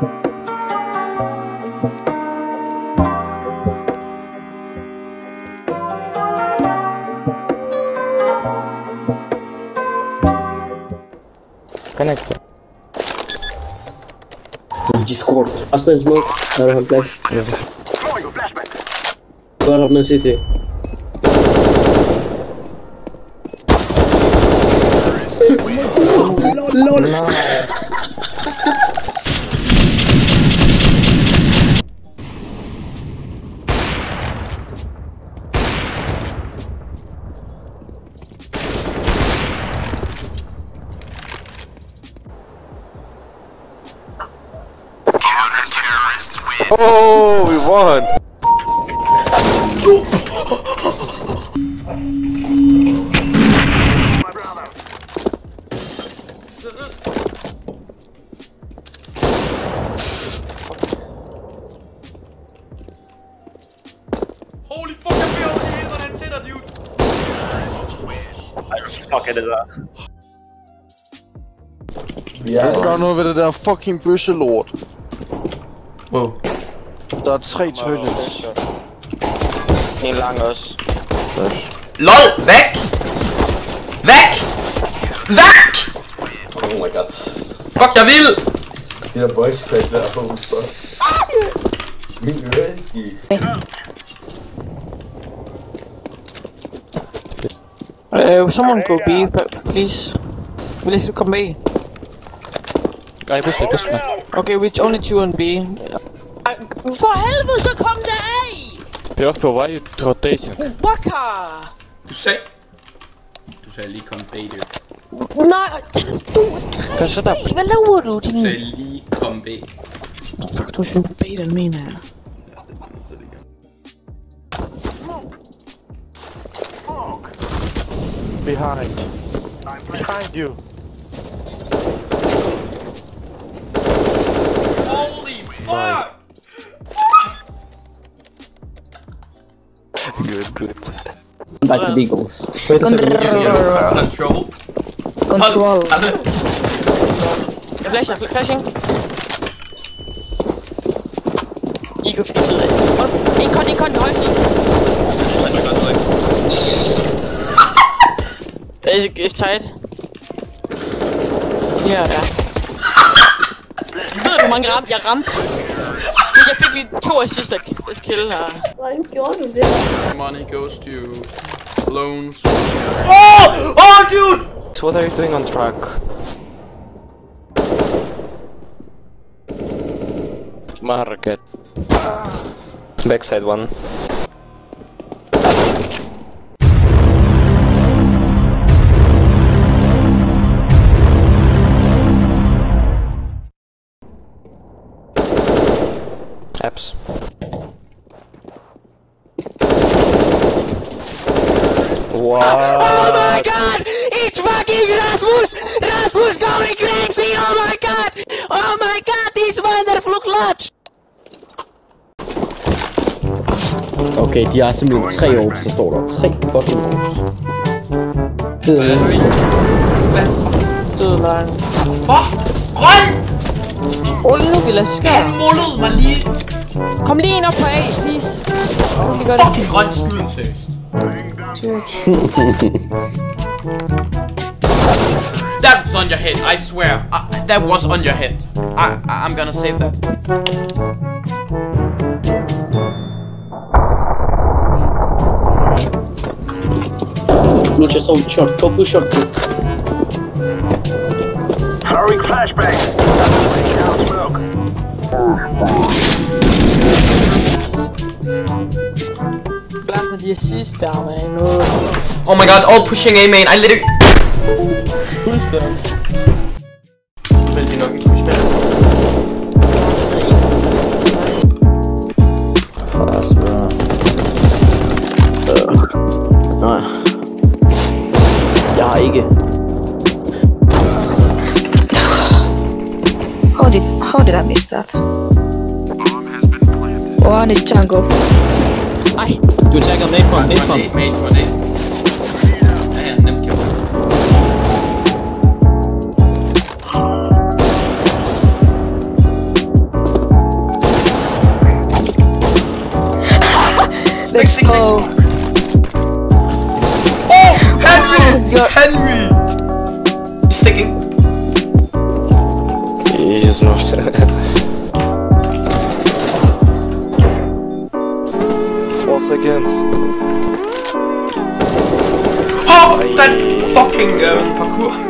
Connect. Discord. After smoke, I don't have flash. Klar have no CC. LOL! Oh, we won! Holy fuck, jeg bliver over det hele, hvordan dude. Fuck er det der? Gør noget ved det der fucking bøsselort. Wow. Dat is geen hullens. Niet langers. Dus. LOL, weg! Weg! Weg! Oh my god. Fuck, jij wil! Ja, boys, ik weet het wel. Niet risky. Uh, eh, eh, someone go B, please. Please come B. Guy, push me, push me. Okay, which only two on B. For helvede, så kom der A! Det er også på vej rotation. Waka! Du sagde... Du sagde lige kom bag, dude. Nej, du er Hvad så der? B. Hvad laver du? Du Din... sagde lige kom bag. Fuck, du er sådan på B, den mener jeg. Behind. Behind you. Holy fuck! Good, good. Back to Beagles. Wait a second. Control. Control. Jeg flasher, fl- flashing. I kan fik tid af. En kon, en kon, højre side. It's, it's tight. Ja, ja. Ved du, hvor mange ram, jeg ramte? Jeg fik lige to assist at at kill her. Hvordan gjorde du det? Money goes to loans. Oh! Oh, dude! So what are you doing on track? Market. Backside one. Wow. Oh my god! It's fucking Rasmus! Rasmus going crazy! Oh my god! Oh my god! This wonderful clutch! Okay, de har simpelthen tre orbs, så står der. Tre fucking orbs. Det er Død lang. Fuck! Grøn! Rolig nu, Vilas. Hvad sker Han mullede mig lige. Kom lige ind op på A, please. Godt Fucking grøn skyld, seriøst. That was on your head, I swear. I, that was on your head. I, I, I'm gonna save that. Blue chest on short. Go push short. Glad med de assist der, man. Eh? Nu. Oh my god, all pushing eh, A main. I literally. Vil de nok ikke push der? Fast, bro. Nej. Jeg har ikke. How did, how did I miss that? One is jungle you check up, nade from, nade from. Nade, nade, nade. Kill. Let's go. Oh, Henry! Oh, Henry! Sticking. He's not. Four seconds. Oh, that fucking um, parkour.